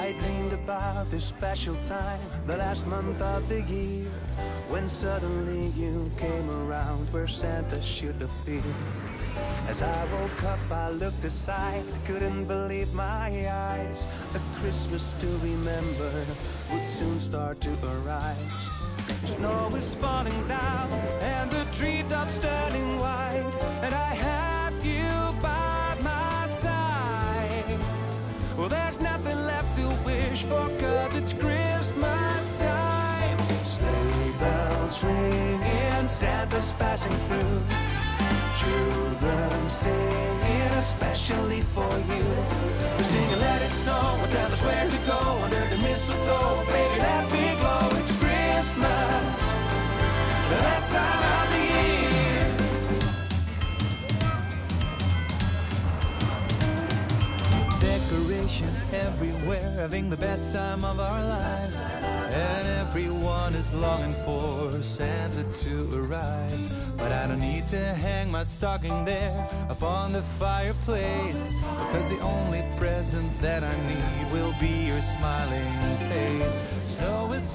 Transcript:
I dreamed about this special time, the last month of the year, when suddenly you came around where Santa should appear. As I woke up, I looked aside, couldn't believe my eyes. A Christmas to remember would soon start to arise. Snow is falling down, and the treetops turning white, and I have you by my side. Well, there's to wish for, cause it's Christmas time. Sleigh bells ringing, Santa's passing through. Children singing, especially for you. We're singing, let it snow, tell us where to go under the mistletoe. Decoration everywhere, having the best time of our lives. And everyone is longing for Santa to arrive. But I don't need to hang my stocking there upon the fireplace. Because the only present that I need will be your smiling face. Snow is